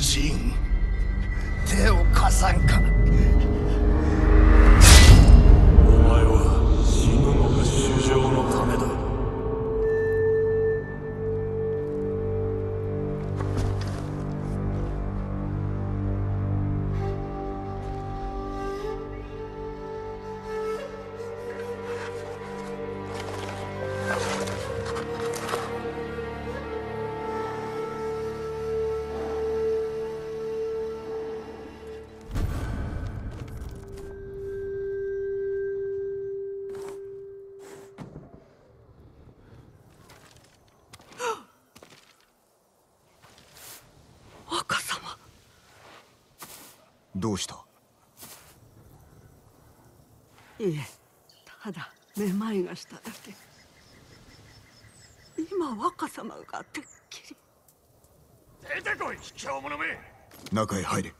人。手を貸さんか。どうした？いえただめまいがしただけ。今若様がてっきり。出てこい卑怯者め。中へ入れ